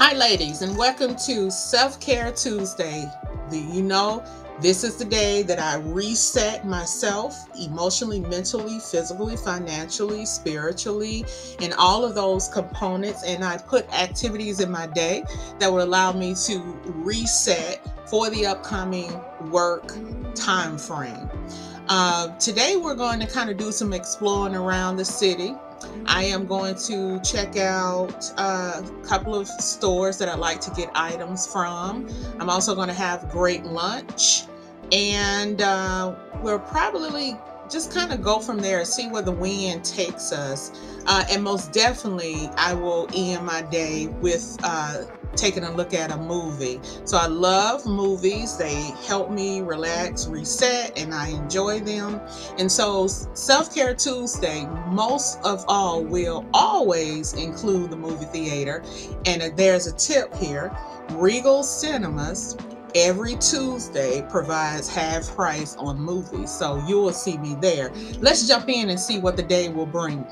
Hi, ladies, and welcome to Self Care Tuesday. You know, this is the day that I reset myself emotionally, mentally, physically, financially, spiritually, and all of those components. And I put activities in my day that will allow me to reset for the upcoming work time frame. Uh, today, we're going to kind of do some exploring around the city. I am going to check out a couple of stores that I like to get items from. I'm also going to have great lunch, and uh, we'll probably just kind of go from there, see where the wind takes us. Uh, and most definitely, I will end my day with uh, taking a look at a movie. So I love movies. They help me relax, reset, and I enjoy them. And so Self Care Tuesday, most of all, will always include the movie theater. And there's a tip here Regal Cinemas every Tuesday provides half price on movies. So you will see me there. Let's jump in and see what the day will bring.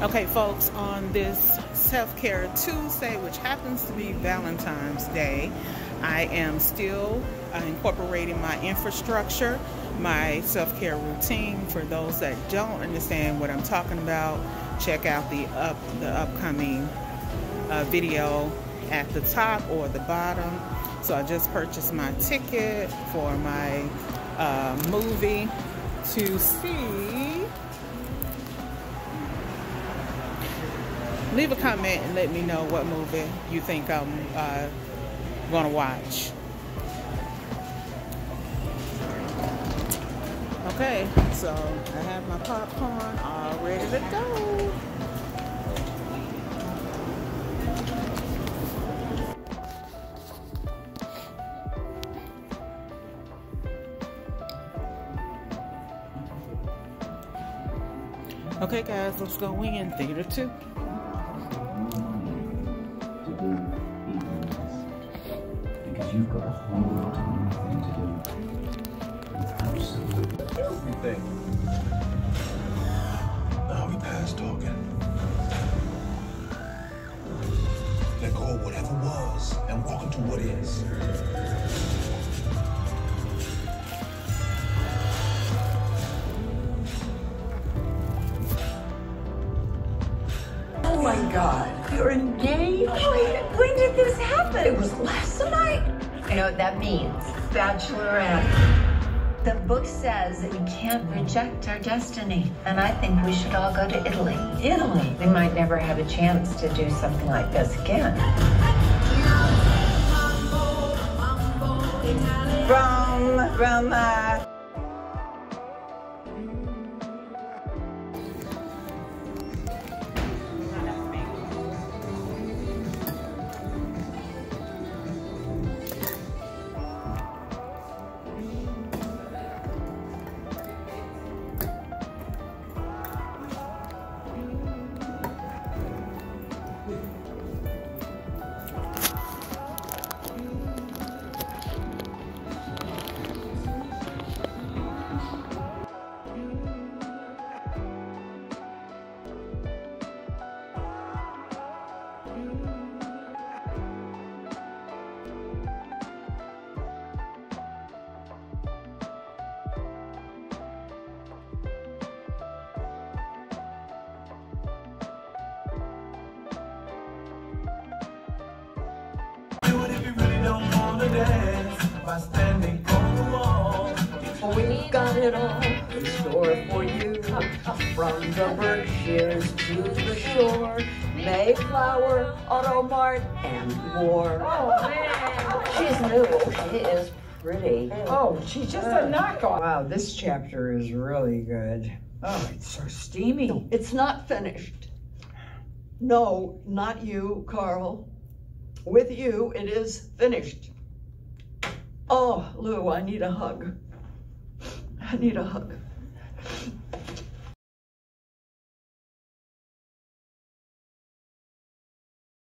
Okay, folks, on this Self Care Tuesday, which happens to be Valentine's Day, I am still uh, incorporating my infrastructure, my self care routine. For those that don't understand what I'm talking about, check out the up the upcoming uh, video at the top or the bottom. So I just purchased my ticket for my uh, movie to see leave a comment and let me know what movie you think I'm uh, gonna watch. Okay, so I have my popcorn all ready to go. Okay guys, let's go in theater two. You've got a whole lot of new thing to do. Absolutely. Everything. Now we past talking. Let go of whatever was and walk into what is. Oh my God, you're engaged? when did this happen? It was last night. I know what that means. Bachelorette. The book says that we can't reject our destiny, and I think we should all go to Italy. Italy. We might never have a chance to do something like this again. Uh, From from uh, We've got it all in store for you. From the Berkshires to the shore, Mayflower, Automart, and more. Oh, man. She's new. She is pretty. Oh, she's just a knockoff. wow, this chapter is really good. Oh, it's so steamy. It's not finished. No, not you, Carl. With you, it is finished. Oh, Lou, I need a hug. I need a hug.